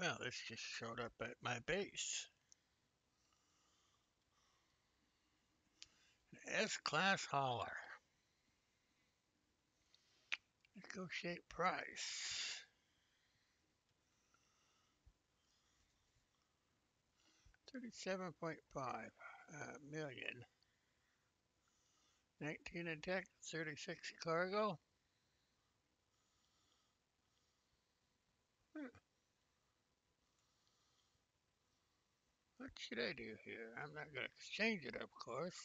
Well, this just showed up at my base. S-Class hauler. Negotiate price. Thirty-seven point five uh, million. Nineteen in tech, thirty-six cargo. Hmm. Should I do here? I'm not going to exchange it, of course.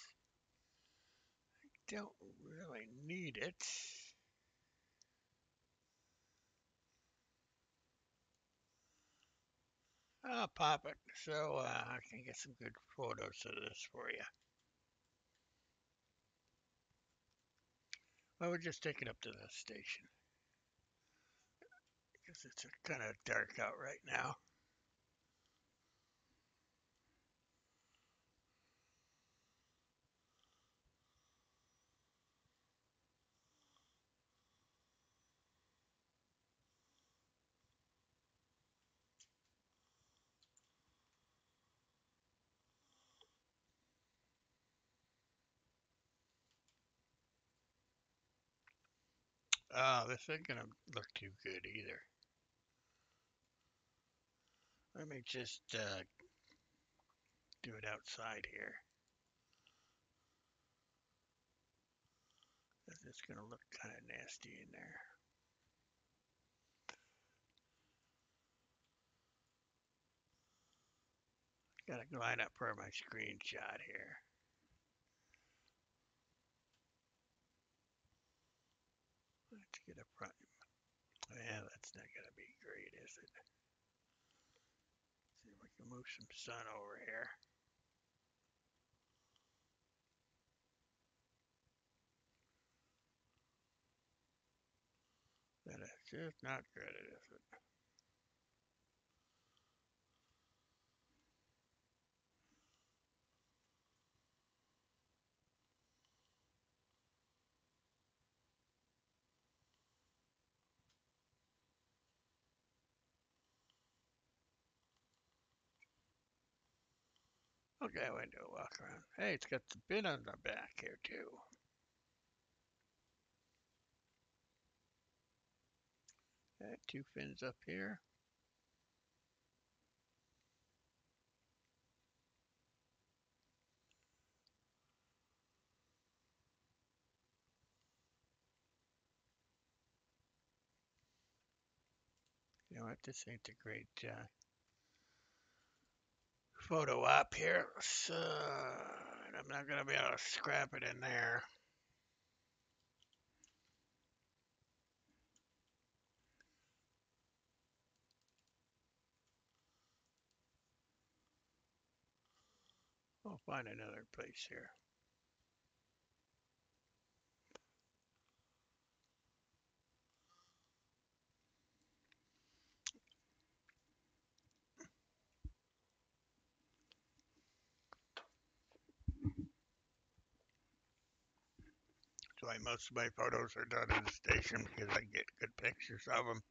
I don't really need it. I'll pop it so uh, I can get some good photos of this for you. Well, we'll just take it up to the station. Because it's kind of dark out right now. Oh, this ain't gonna look too good either. Let me just uh, do it outside here. It's gonna look kind of nasty in there. Gotta line up for my screenshot here. Front. Yeah, that's not gonna be great, is it? See if we can move some sun over here. That is just not good, is it? Okay, went to a walk around. Hey, it's got the bin on the back here too. Uh, two fins up here. You know what? This ain't a great uh, photo op here. So, I'm not gonna be able to scrap it in there. I'll find another place here. Why most of my photos are done at the station because I get good pictures of them.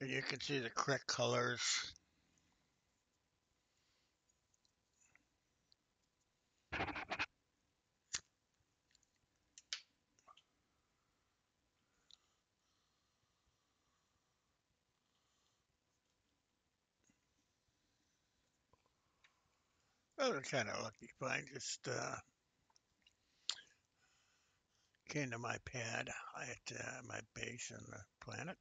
And you can see the correct colors. Well, they're kind of lucky fine. Just uh, came to my pad at uh, my base on the planet.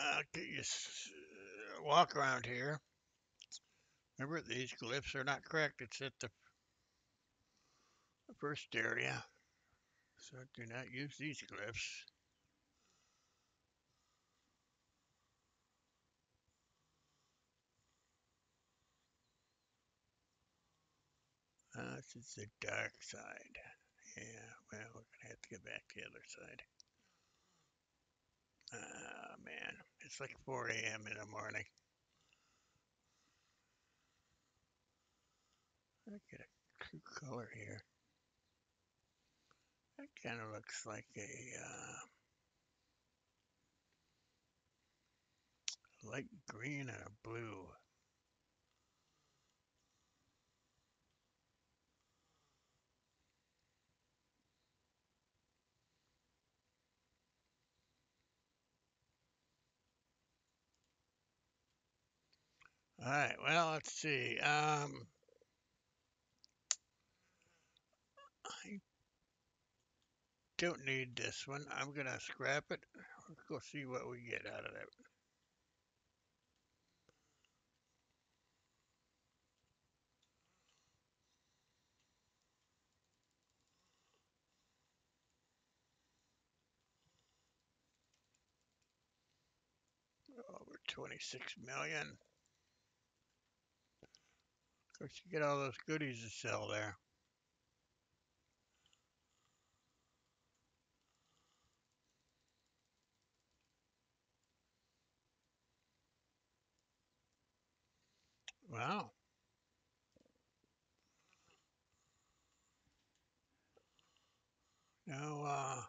Uh, walk around here. Remember, these glyphs are not correct. It's at the, the first area. So do not use these glyphs. Uh, this is the dark side. Yeah, well, we're going to have to get back to the other side. Ah, man, it's like 4 a.m. in the morning. I get a color here. That kind of looks like a uh, light green and a blue. All right, well, let's see. Um, I don't need this one. I'm gonna scrap it. Let's go see what we get out of that. Over 26 million. Course, you get all those goodies to sell there. Wow. No, uh,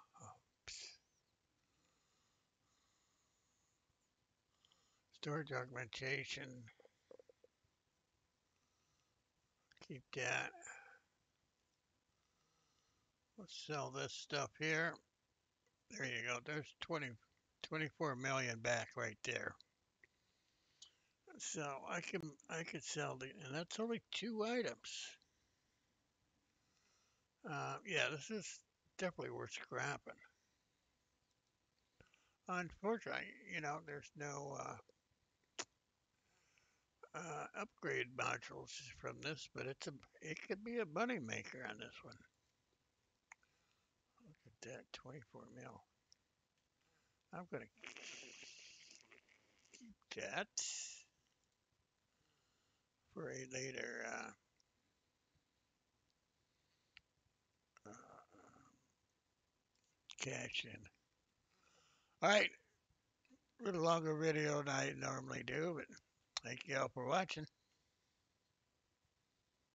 storage augmentation. Keep that. Let's sell this stuff here. There you go. There's 20, 24 million back right there. So I can I could sell the and that's only two items. Uh, yeah, this is definitely worth scrapping. Unfortunately, you know, there's no uh, uh, upgrade modules from this, but it's a it could be a money maker on this one. Look at that, 24 mil. I'm gonna keep that for a later uh, uh, cash in. All right, a little longer video than I normally do, but thank you all for watching.